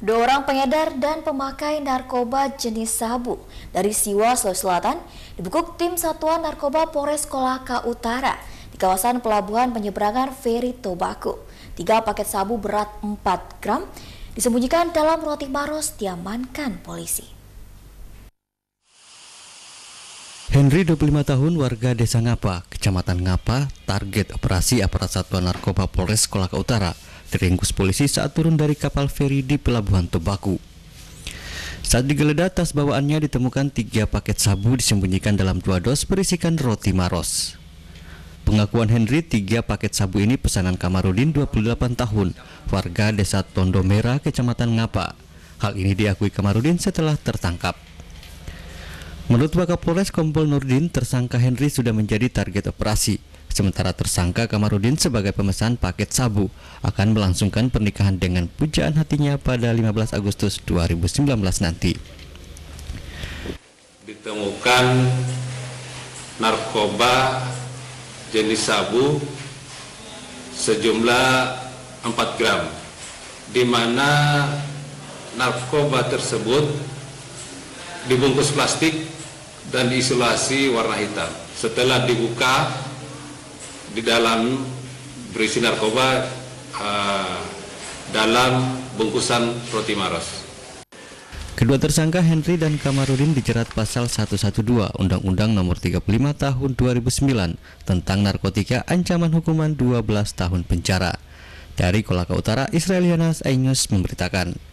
Dua orang pengedar dan pemakai narkoba jenis sabu dari Siwa, Sulawesi Selatan dibekuk tim Satuan Narkoba Polres Kolaka Utara di kawasan pelabuhan penyeberangan Feri Tobacco. Tiga paket sabu berat 4 gram disembunyikan dalam roti maros diamankan polisi. Henry 25 tahun warga desa Ngapa, kecamatan Ngapa, target operasi aparat satuan narkoba Polres Kolaka Utara diringkus polisi saat turun dari kapal feri di Pelabuhan Tobaku. Saat digeledah tas bawaannya ditemukan tiga paket sabu disembunyikan dalam dua dos berisikan roti maros. Pengakuan Henry, tiga paket sabu ini pesanan Kamarudin 28 tahun, warga desa Tondo Merah, kecamatan Ngapa. Hal ini diakui Kamarudin setelah tertangkap. Menurut Wakapolres Kompol Nurdin, tersangka Henry sudah menjadi target operasi. Sementara tersangka Kamarudin sebagai pemesan paket sabu akan melangsungkan pernikahan dengan pujaan hatinya pada 15 Agustus 2019 nanti. Ditemukan narkoba jenis sabu sejumlah 4 gram di mana narkoba tersebut dibungkus plastik dan diisolasi warna hitam. Setelah dibuka di dalam berisi narkoba uh, dalam bungkusan roti maros. Kedua tersangka Henry dan Kamarudin dijerat pasal 112 Undang-Undang Nomor 35 Tahun 2009 tentang narkotika ancaman hukuman 12 tahun penjara. Dari Kolaka Utara, Israelianas Ainus memberitakan.